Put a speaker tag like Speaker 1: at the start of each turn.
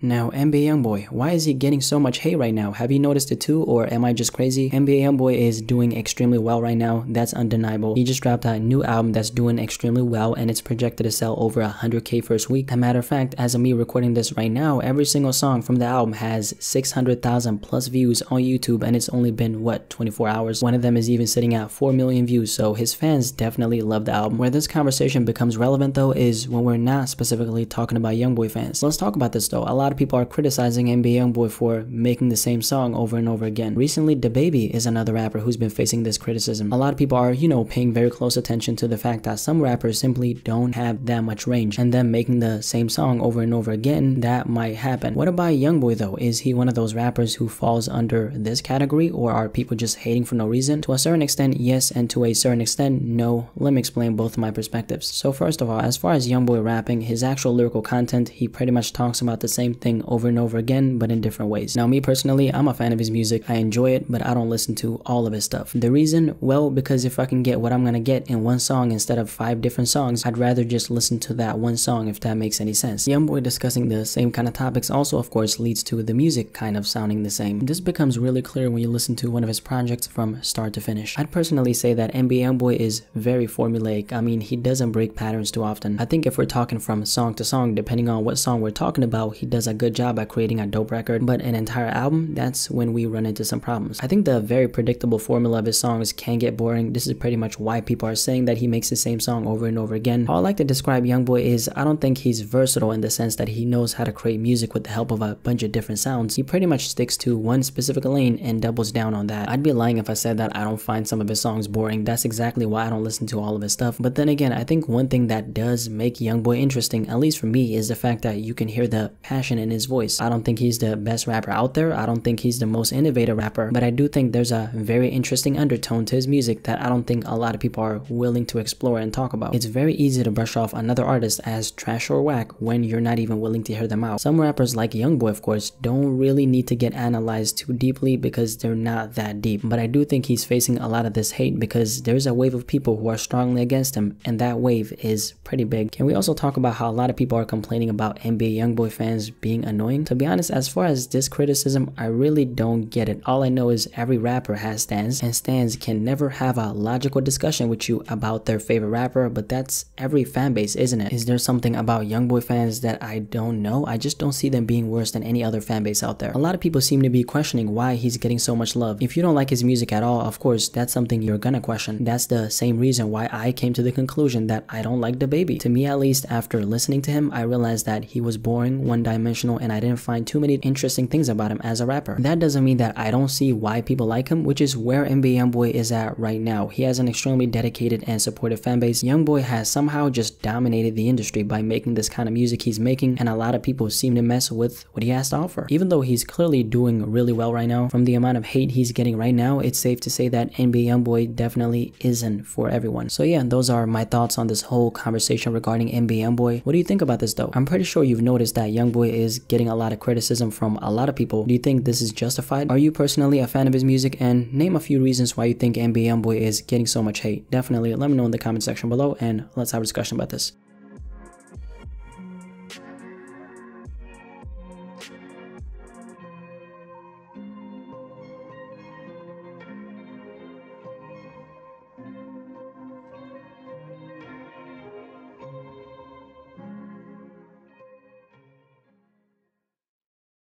Speaker 1: Now, NBA Youngboy, why is he getting so much hate right now? Have you noticed it too, or am I just crazy? NBA Youngboy is doing extremely well right now, that's undeniable. He just dropped a new album that's doing extremely well, and it's projected to sell over 100k first week. As a matter of fact, as of me recording this right now, every single song from the album has 600,000 plus views on YouTube, and it's only been, what, 24 hours? One of them is even sitting at 4 million views, so his fans definitely love the album. Where this conversation becomes relevant though is when we're not specifically talking about Youngboy fans. Let's talk about this though. A lot lot of people are criticizing NBA Youngboy for making the same song over and over again. Recently, DaBaby is another rapper who's been facing this criticism. A lot of people are, you know, paying very close attention to the fact that some rappers simply don't have that much range, and them making the same song over and over again, that might happen. What about Youngboy though? Is he one of those rappers who falls under this category, or are people just hating for no reason? To a certain extent, yes, and to a certain extent, no. Let me explain both my perspectives. So first of all, as far as Youngboy rapping, his actual lyrical content, he pretty much talks about the same thing over and over again, but in different ways. Now, me personally, I'm a fan of his music. I enjoy it, but I don't listen to all of his stuff. The reason? Well, because if I can get what I'm gonna get in one song instead of five different songs, I'd rather just listen to that one song if that makes any sense. Youngboy discussing the same kind of topics also, of course, leads to the music kind of sounding the same. This becomes really clear when you listen to one of his projects from start to finish. I'd personally say that NBA Youngboy is very formulaic. I mean, he doesn't break patterns too often. I think if we're talking from song to song, depending on what song we're talking about, he does a good job at creating a dope record, but an entire album, that's when we run into some problems. I think the very predictable formula of his songs can get boring. This is pretty much why people are saying that he makes the same song over and over again. How I like to describe Youngboy is I don't think he's versatile in the sense that he knows how to create music with the help of a bunch of different sounds. He pretty much sticks to one specific lane and doubles down on that. I'd be lying if I said that I don't find some of his songs boring. That's exactly why I don't listen to all of his stuff. But then again, I think one thing that does make Youngboy interesting, at least for me, is the fact that you can hear the passion in his voice. I don't think he's the best rapper out there. I don't think he's the most innovative rapper, but I do think there's a very interesting undertone to his music that I don't think a lot of people are willing to explore and talk about. It's very easy to brush off another artist as trash or whack when you're not even willing to hear them out. Some rappers like Youngboy, of course, don't really need to get analyzed too deeply because they're not that deep, but I do think he's facing a lot of this hate because there's a wave of people who are strongly against him, and that wave is pretty big. Can we also talk about how a lot of people are complaining about NBA Youngboy fans being annoying? To be honest, as far as this criticism, I really don't get it. All I know is every rapper has stands, and stands can never have a logical discussion with you about their favorite rapper, but that's every fan base, isn't it? Is there something about Youngboy fans that I don't know? I just don't see them being worse than any other fan base out there. A lot of people seem to be questioning why he's getting so much love. If you don't like his music at all, of course, that's something you're gonna question. That's the same reason why I came to the conclusion that I don't like DaBaby. To me at least, after listening to him, I realized that he was boring, one-dimensional, and I didn't find too many interesting things about him as a rapper. That doesn't mean that I don't see why people like him, which is where NBA Youngboy is at right now. He has an extremely dedicated and supportive fanbase. Youngboy has somehow just dominated the industry by making this kind of music he's making, and a lot of people seem to mess with what he has to offer. Even though he's clearly doing really well right now, from the amount of hate he's getting right now, it's safe to say that NBA Youngboy definitely isn't for everyone. So yeah, those are my thoughts on this whole conversation regarding NBA Youngboy. What do you think about this though? I'm pretty sure you've noticed that Youngboy is getting a lot of criticism from a lot of people. Do you think this is justified? Are you personally a fan of his music? And name a few reasons why you think NBA Youngboy is getting so much hate. Definitely let me know in the comment section below and let's have a discussion about this.